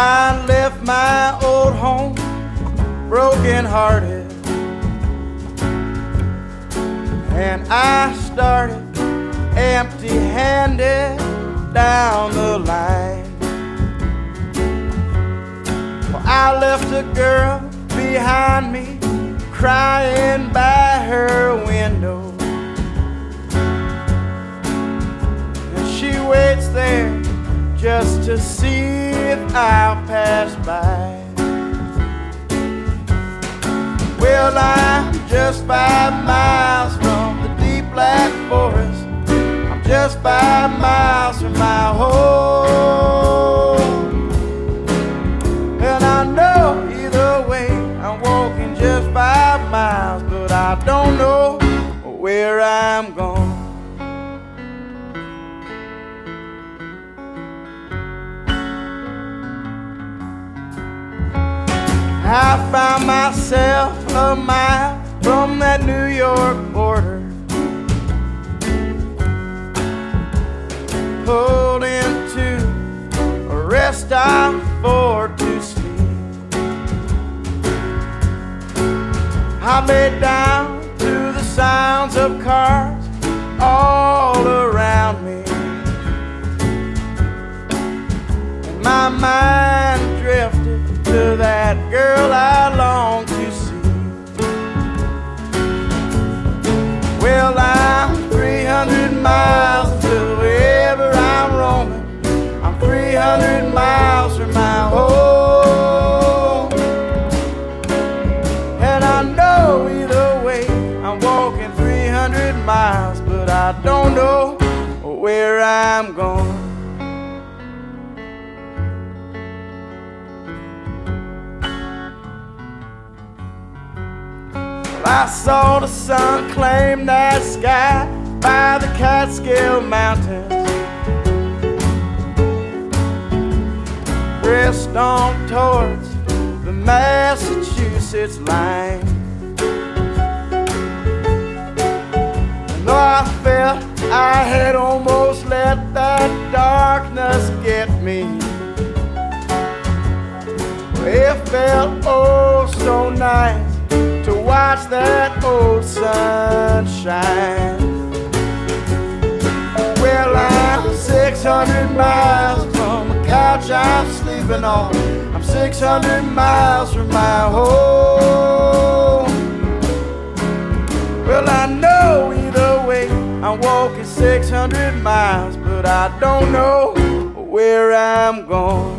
I left my old home broken hearted. And I started empty handed down the line. Well, I left a girl behind me crying by her window. And she waits there just to see if I'll pass by. Well, I'm just five miles from the deep black forest. I'm just five miles from my home. And I know either way, I'm walking just five miles, but I don't know where I'm going. I found myself a mile from that New York border. Pulled into a rest stop for to sleep. I lay down to the sounds of cars all I long to see. Well, I'm 300 miles to wherever I'm roaming. I'm 300 miles from my home. And I know either way, I'm walking 300 miles, but I don't know where I'm going. I saw the sun claim that sky by the Catskill Mountains. Pressed on towards the Massachusetts line. And though I felt I had almost let that darkness get me, it felt oh so nice watch that old sunshine. Well, I'm 600 miles from the couch I'm sleeping on. I'm 600 miles from my home. Well, I know either way, I'm walking 600 miles, but I don't know where I'm going.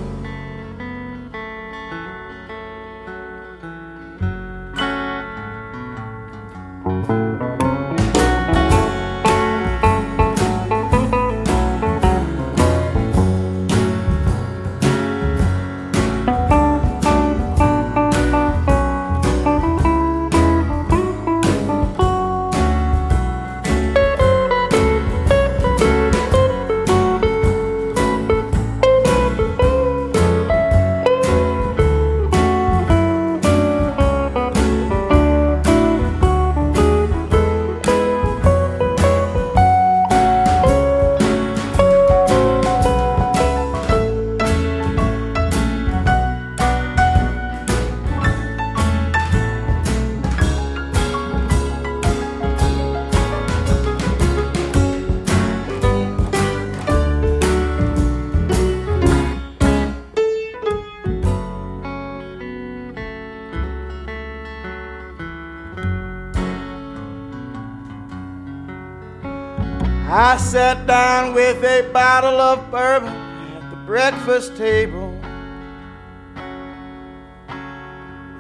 I sat down with a bottle of bourbon at the breakfast table.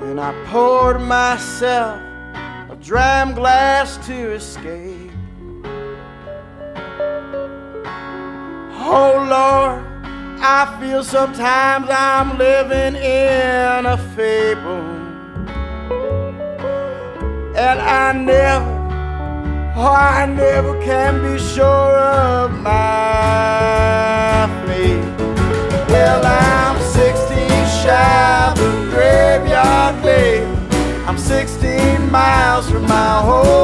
And I poured myself a dram glass to escape. Oh Lord, I feel sometimes I'm living in a fable. And I never Oh, I never can be sure of my fate. Well, I'm 16 shy of the graveyard gate. I'm 16 miles from my home.